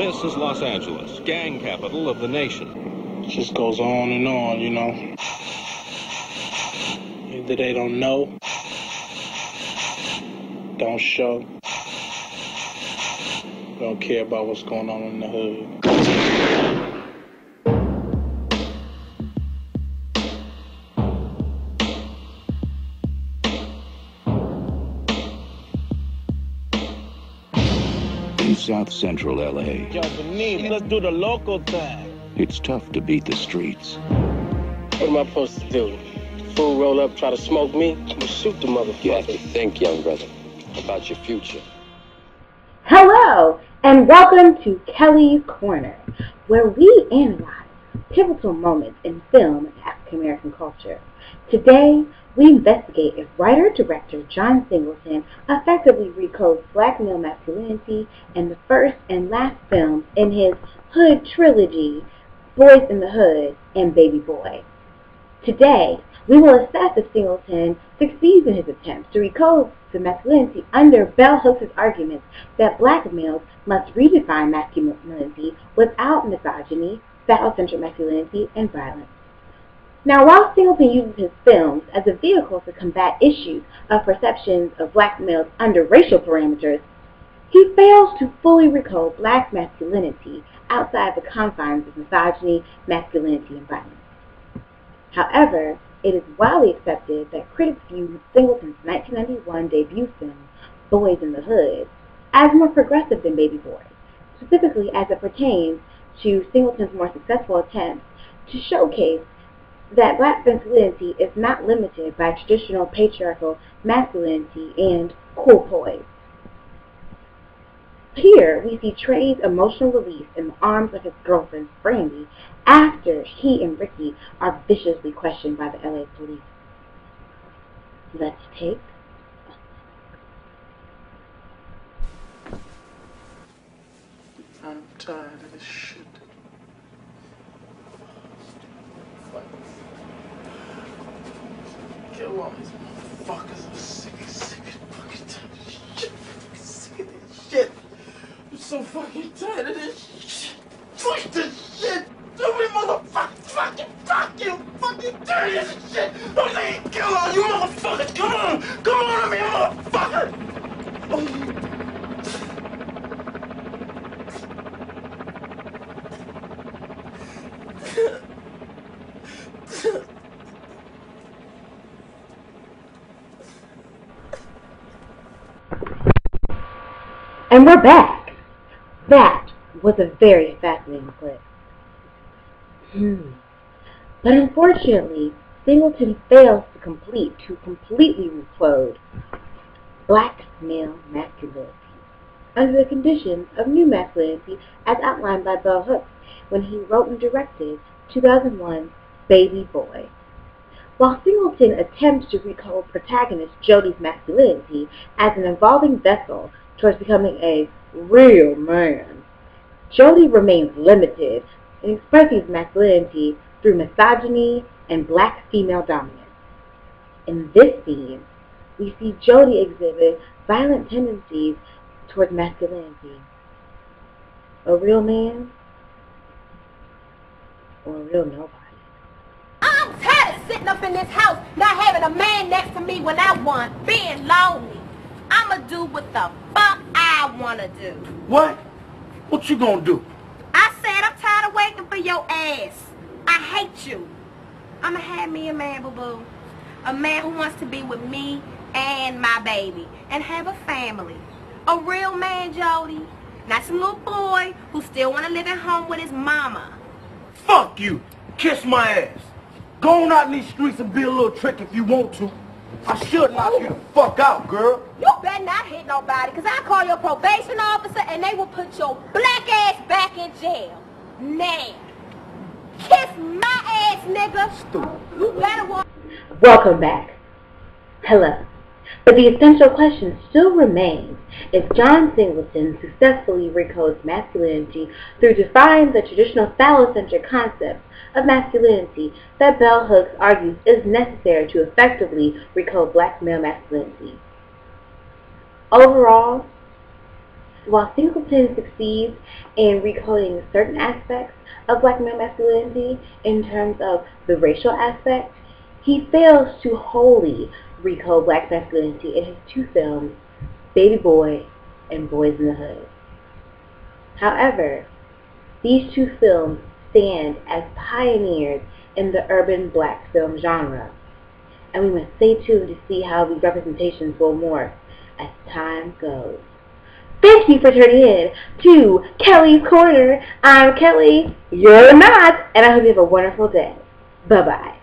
This is Los Angeles, gang capital of the nation. It just goes on and on, you know. Either they don't know, don't show, don't care about what's going on in the hood. South Central LA. Yo, Benny, let's do the local thing. It's tough to beat the streets. What am I supposed to do? Fool roll up, try to smoke me? I'm gonna shoot the motherfucker. You have to think, young brother, about your future. Hello, and welcome to Kelly's Corner, where we analyze pivotal moments in film and African American culture. Today, we investigate if writer-director John Singleton effectively recodes black male masculinity in the first and last films in his Hood trilogy, Boyz n the Hood and Baby Boy. Today, we will assess if Singleton succeeds in his attempts to recode the masculinity under Bell Hooks' arguments that black males must redefine masculinity without misogyny, phallocentric masculinity, and violence. Now, while Singleton uses his films as a vehicle to combat issues of perceptions of black males under racial parameters, he fails to fully recode black masculinity outside the confines of misogyny, masculinity, and violence. However, it is widely accepted that critics view Singleton's 1991 debut film, Boyz n the Hood, as more progressive than Baby Boy, specifically as it pertains to Singleton's more successful attempts to showcase that black masculinity is not limited by traditional patriarchal masculinity and cool poise. Here, we see Trey's emotional release in the arms of his girlfriend, Brandi, after he and Ricky are viciously questioned by the LA police. Let's take I'm tired of this shit. Kill all these motherfuckers. I'm sick, sick of fucking tired of this shit. I'm sick of this shit. I'm so fucking tired of this shit. Fuck this shit. So many motherfuckers. Fucking, fuck you. Fucking of this shit. I'm saying kill all you motherfuckers. Come on. Come on, man, motherfucker. Oh. And we're back. That was a very fascinating clip. Hmm. But unfortunately, Singleton fails to complete to completely recode black male masculinity under the conditions of new masculinity as outlined by Bell Hooks when he wrote and directed 2001 Baby Boy. While Singleton attempts to recode protagonist Jody's masculinity as an evolving vessel towards becoming a real man, Jody remains limited in expressing masculinity through misogyny and black female dominance. In this scene, we see Jody exhibit violent tendencies towards masculinity. A real man or a real nobody. I'm tired of sitting up in this house, not having a man next to me when I want, being lonely. I'ma do what the fuck I wanna do. What? What you gonna do? I said I'm tired of waiting for your ass. I hate you. I'ma have me a man, boo-boo. A man who wants to be with me and my baby and have a family. A real man, Jody. Not some little boy who still wanna live at home with his mama. Fuck you. Kiss my ass. Go on out in these streets and be a little trick if you want to. I should knock you the fuck out, girl. You better not hit nobody, because I call your probation officer and they will put your black ass back in jail. Now. Kiss my ass, nigga. Stupid. You better walk. Welcome back. Hello. But the essential question still remains if John Singleton successfully recodes masculinity through defying the traditional phallocentric concept of masculinity that Bell Hooks argues is necessary to effectively recode black male masculinity. Overall, while Singleton succeeds in recoding certain aspects of black male masculinity in terms of the racial aspect, he fails to wholly recode black masculinity in his two films, Baby Boy and Boyz n the Hood. However, these two films stand as pioneers in the urban black film genre, and we must stay tuned to see how these representations will morph as time goes. Thank you for tuning in to Kelly's Corner. I'm Kelly, you're not, and I hope you have a wonderful day. Bye-bye.